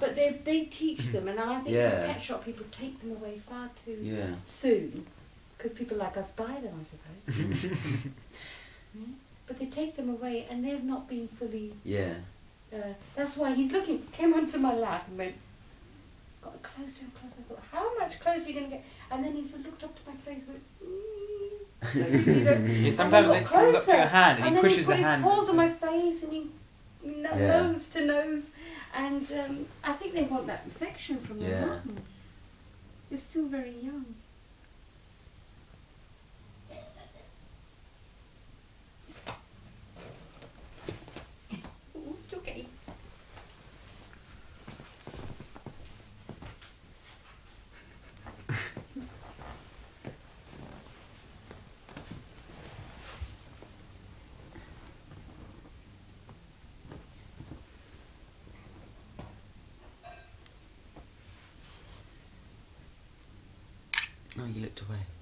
But they they teach them, and I think Yeah. as pet shop people take them away far too Yeah. soon, because people like us buy them, I suppose. Yeah. But they take them away, and they've not been fully. Yeah. Uh, that's why he's looking. Came onto my lap and went. Got closer and closer. I thought, how much closer are you going to get? And then he sort of looked up to my face. and Went. Mm. So, you know, and Yeah, sometimes got it comes up to your hand and, he pushes he the put hand. his paws on my face and he no, Yeah. nose to nose, and um, I think they want that affection from their Yeah. mum. They're still very young. Oh, you looked away.